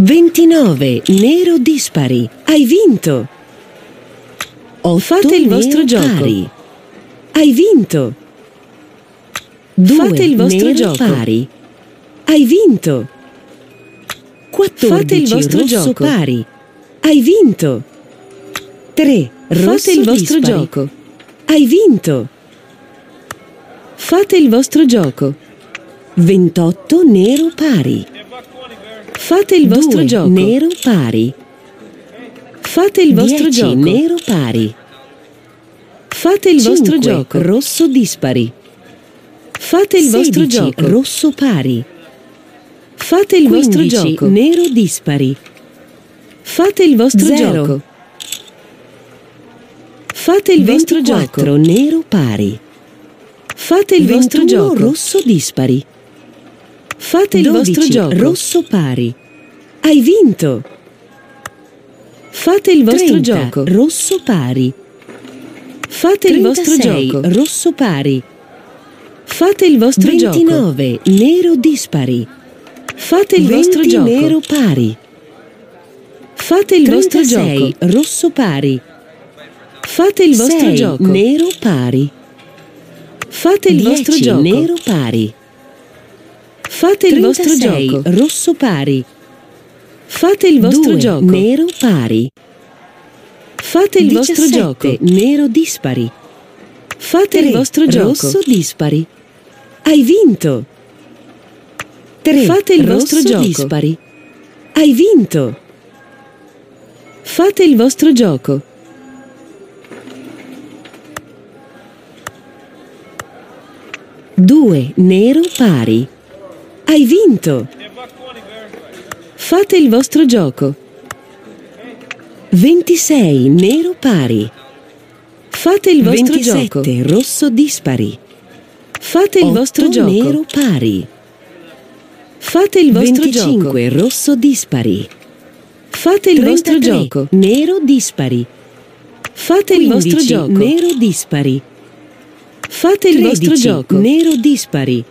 29 nero dispari. Hai vinto. Fate il vostro gioco. Pari. Hai vinto. Fate il vostro gioco. Pari. Hai vinto. 14 Fate il vostro gioco. Pari. Hai vinto. 3 Fate il vostro dispari. gioco. Hai vinto. Fate il vostro gioco. 28 nero pari. Fate il vostro gioco. Nero pari. Fate il vostro gioco. Nero pari. Fate il vostro gioco. Rosso dispari. Fate il vostro gioco. Rosso pari. Fate il vostro gioco. Nero dispari. Fate il vostro Zero. gioco. Fate il vostro gioco. Nero pari. Fate il vostro gioco. Rosso dispari. Fate il 12, vostro gioco. Rosso pari. Hai vinto. Fate il vostro 30, gioco. Rosso pari. Fate 36, il vostro gioco. Rosso pari. Fate il vostro 29, gioco. Nero dispari. Fate il vostro gioco. Nero pari. Fate il 36, vostro gioco. Rosso pari. Fate il vostro 6, gioco. Nero pari. Fate il 10, vostro gioco. Nero pari. Fate il 36, vostro gioco. Rosso pari. Fate il vostro 2, gioco. Nero pari. Fate il 17, vostro gioco. Nero dispari. Fate 3, il vostro gioco. Rosso dispari. Hai vinto. 3. Fate il vostro gioco. dispari. Hai vinto. Fate il vostro gioco. 2 nero pari. Hai vinto! Fate il vostro gioco. 26 nero pari. Fate il vostro 27, gioco. rosso dispari. Fate il vostro gioco. nero pari. Fate il vostro 25 gioco. rosso dispari. Fate il 33, vostro gioco. Nero dispari. Fate 15, il vostro gioco. Nero dispari. Fate il 13, vostro gioco. Nero dispari.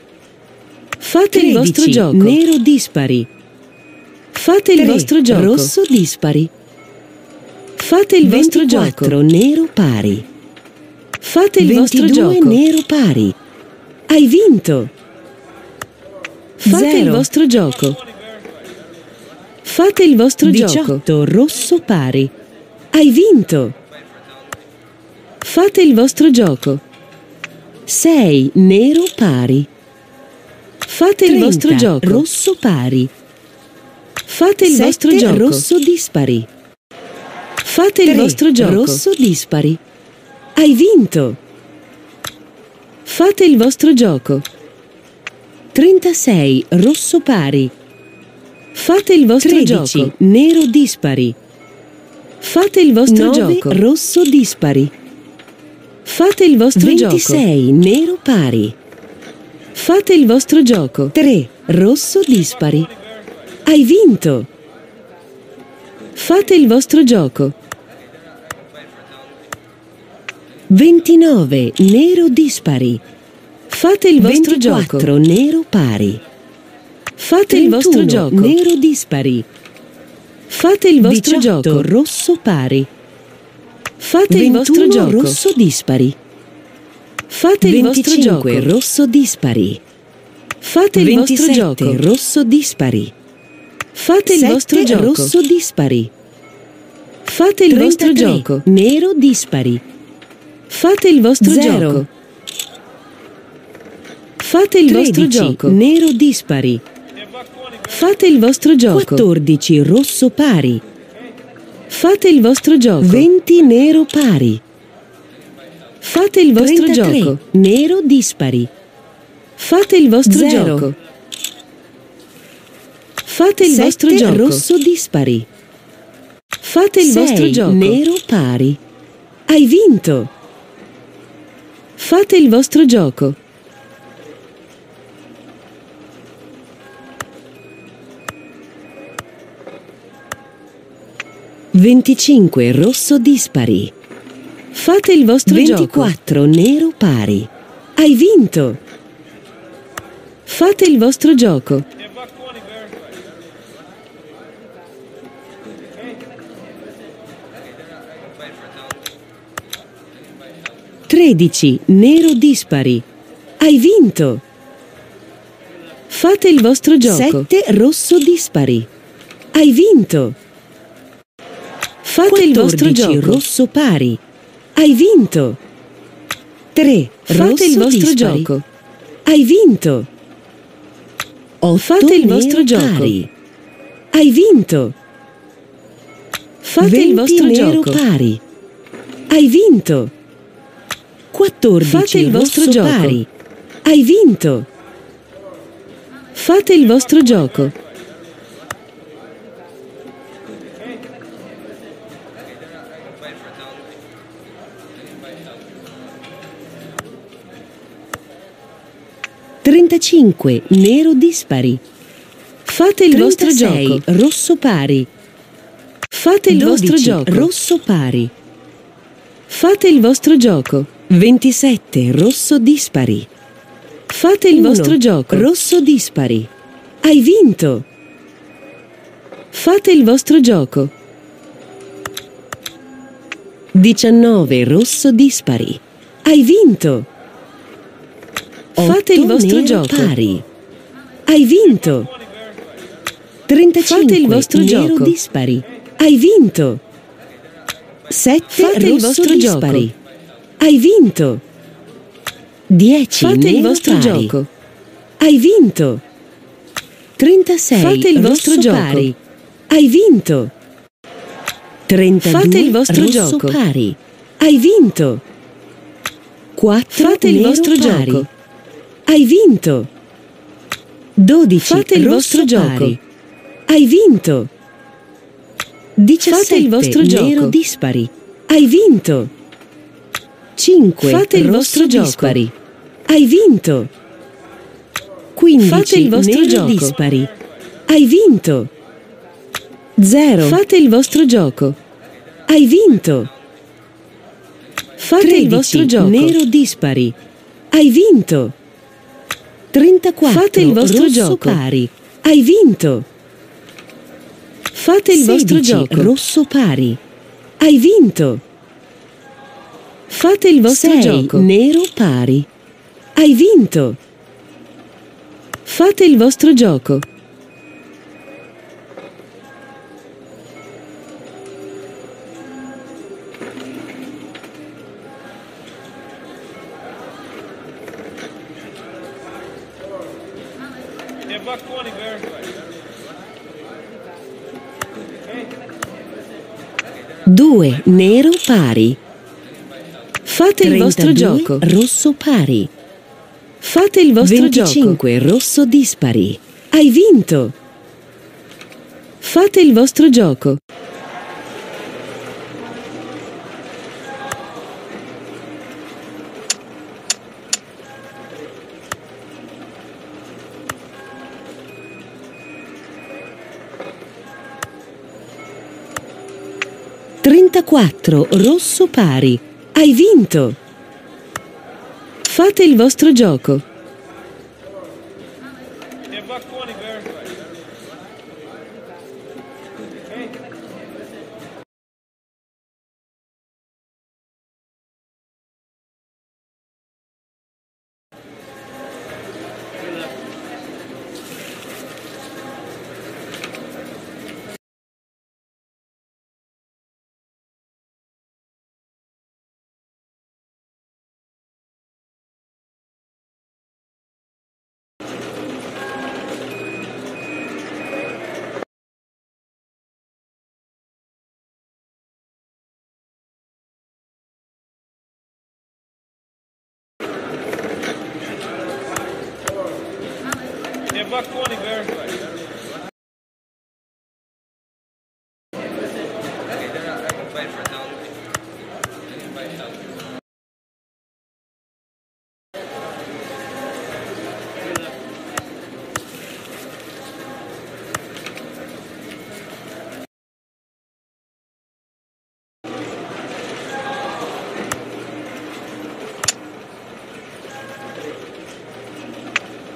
Fate 13, il vostro gioco. Nero dispari. Fate 3, il vostro gioco. Rosso dispari. Fate il 24, vostro gioco. Nero pari. Fate il 22, vostro gioco. Nero pari. Hai vinto. Fate Zero. il vostro gioco. Fate il vostro 18, gioco. Rosso pari. Hai vinto. Fate il vostro gioco. 6 nero pari. Fate 30, il vostro gioco. Rosso pari. Fate il vostro gioco. Rosso dispari. Fate 3, il vostro gioco. Rosso dispari. Hai vinto. Fate il vostro gioco. 36 rosso pari. Fate il vostro 13, gioco. Nero dispari. Fate il vostro 9, gioco. Rosso dispari. Fate il vostro 26, gioco. 26, nero pari. Fate il vostro gioco. 3, rosso dispari. Hai vinto. Fate il vostro gioco. 29, nero dispari. Fate il vostro 24, gioco. nero pari. Fate 31, il vostro gioco. Nero dispari. Fate il vostro 18, gioco. Rosso pari. Fate il vostro gioco. rosso dispari. Fate il 25, vostro gioco. rosso dispari. Fate il 27, vostro gioco. rosso dispari. Fate il vostro gioco. rosso dispari. Fate il 33, vostro gioco. Nero dispari. Fate il vostro Zero. gioco. Fate il 13, vostro gioco. Nero dispari. Fate il vostro gioco. 14 rosso pari. Fate il vostro gioco. 20 nero pari. Fate il vostro 33, gioco. Nero dispari. Fate il vostro Zero. gioco. Fate il vostro gioco. rosso dispari. Fate il 6, vostro gioco. Nero pari. Hai vinto. Fate il vostro gioco. 25 rosso dispari. Fate il vostro 24 gioco. nero pari. Hai vinto. Fate il vostro gioco. 13. Nero dispari. Hai vinto! Fate il vostro gioco. 7. Rosso dispari. Hai vinto! Fate 14, il vostro gioco. Rosso pari. Hai vinto! 3. Fate il vostro dispari. gioco. Hai vinto! 8. Fate il vostro gioco. Pari. Hai vinto! Fate il vostro gioco. pari. Hai vinto! 14. Fate il vostro gioco. Pari. Hai vinto! Fate il vostro gioco. Trentacinque, nero dispari. Fate il 36, vostro gioco. Rosso pari. Fate il 12, vostro gioco. Rosso pari. Fate il vostro gioco. 27. Rosso dispari. Fate il Uno, vostro gioco. Rosso dispari. Hai vinto. Fate il vostro gioco. 19. Rosso dispari. Hai vinto. Fate il vostro gioco. Pari. Hai vinto. 35. Fate il vostro gioco. dispari. Hai vinto. 7. Fate il vostro dispari. gioco. Hai vinto. 10. Fate il vostro pari. gioco. Hai vinto. 36. Fate il vostro gioco. Pari. Hai vinto. 32. Fate il vostro gioco. Pari. Hai vinto. 4. Fate il vostro pari. gioco. Hai vinto. 12. Fate il vostro gioco. Hai vinto. 17. Fate il vostro gioco. dispari. Hai vinto. 5. Fate il vostro gioco. Dispari. Hai vinto! 15. Fate il vostro gioco. dispari. Hai vinto! 0. Fate il vostro gioco. Hai vinto! Fate 13. il vostro gioco. Nero dispari. Hai vinto! 34. Fate il vostro rosso gioco. pari. Hai vinto! Fate il 16. vostro gioco. Rosso pari. Hai vinto! Fate il vostro 6. gioco. Nero pari. Hai vinto! Fate il vostro gioco. Due nero pari. Fate il vostro gioco. Rosso pari. Fate il vostro 25, gioco. rosso dispari. Hai vinto! Fate il vostro gioco. Trentaquattro, rosso pari. Hai vinto! Fate il vostro gioco.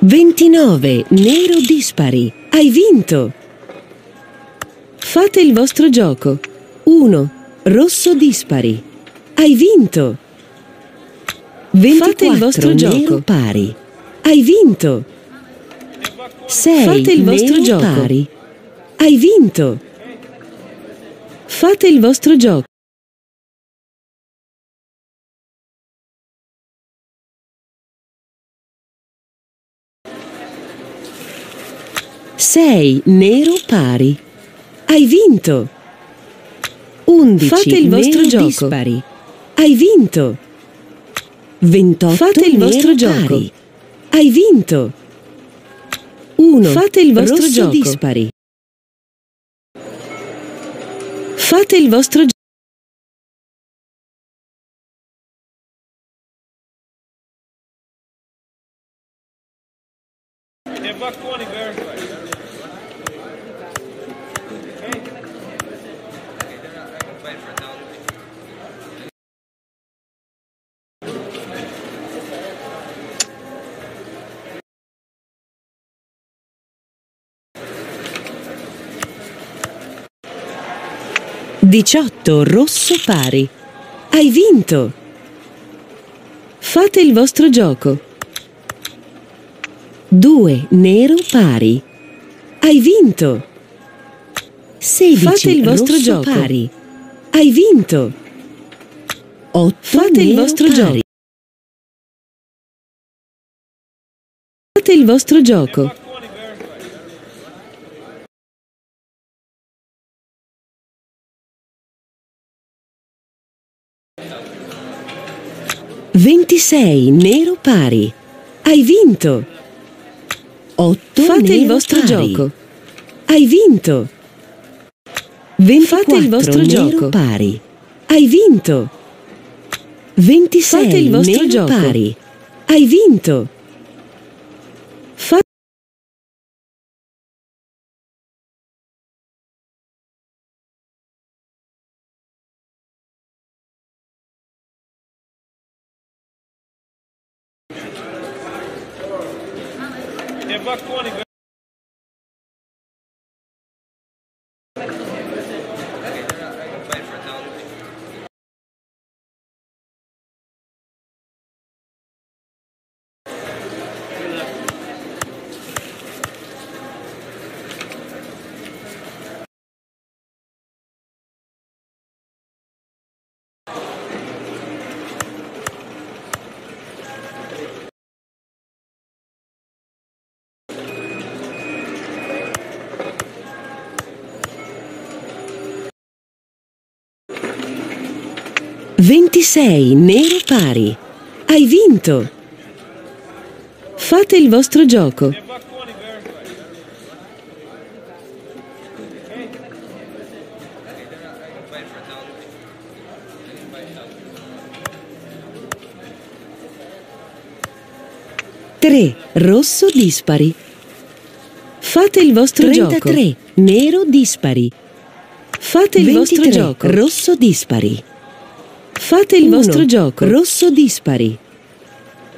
29 Nero Dispari. Hai vinto! Fate il vostro gioco. 1 Rosso Dispari. Hai vinto! 24 Fate il vostro nero gioco. Pari. Hai vinto! 6 Fate il vostro gioco. Pari. Hai vinto! Fate il vostro gioco. Sei nero pari. Hai vinto. 11. Fate il vostro gioco. Dispari. Hai vinto. 28. Fate il vostro gioco. Pari. Hai vinto. 1. Fate il vostro gioco. dispari. Fate il vostro gioco. 18 rosso pari. Hai vinto! Fate il vostro gioco. 2 nero pari. Hai vinto! 16 Fate il vostro gioco. pari. Hai vinto! 8 Fate il vostro pari. gioco. Fate il vostro gioco. 26 nero pari. Hai vinto. 8 Fate il vostro pari. gioco. Hai vinto. 24 Fate il vostro nero gioco. pari. Hai vinto. 26 Fate il vostro nero gioco. pari. Hai vinto. 26 nero pari. Hai vinto. Fate il vostro gioco. Tre rosso dispari. Fate il vostro 33, gioco. nero dispari. Fate il 23, vostro gioco. Rosso dispari. Fate il Uno. vostro gioco. Rosso dispari.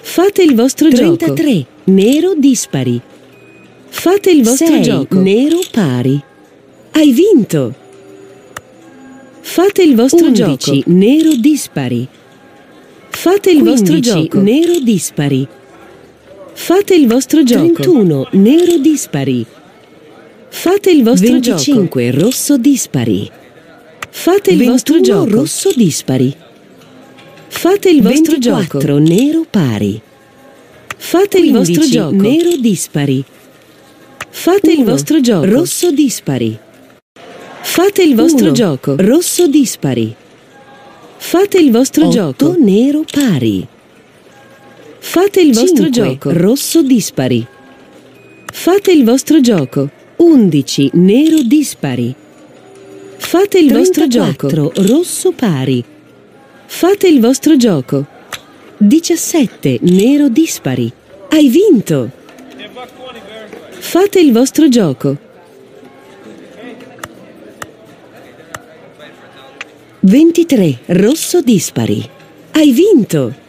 Fate il vostro 33. gioco. 33. Nero dispari. Fate il vostro 6. gioco. Nero pari. Hai vinto. Fate il vostro 11. gioco. Nero dispari. Fate il 15. vostro gioco. Nero dispari. Fate il vostro gioco. 31. Nero dispari. Fate il vostro 25. gioco. rosso dispari. Fate il vostro gioco. rosso dispari. Fate il vostro 24, gioco. nero pari. Fate 15, il vostro gioco. Nero dispari. Fate 1, il vostro gioco. Rosso dispari. Fate il vostro 1, gioco. Rosso dispari. Fate il vostro 8, gioco. nero pari. Fate il 5, vostro gioco. Rosso dispari. Fate il vostro gioco. 11 nero dispari. Fate il 34, vostro gioco. Rosso pari. Fate il vostro gioco. 17. Nero dispari. Hai vinto. Fate il vostro gioco. 23. Rosso dispari. Hai vinto.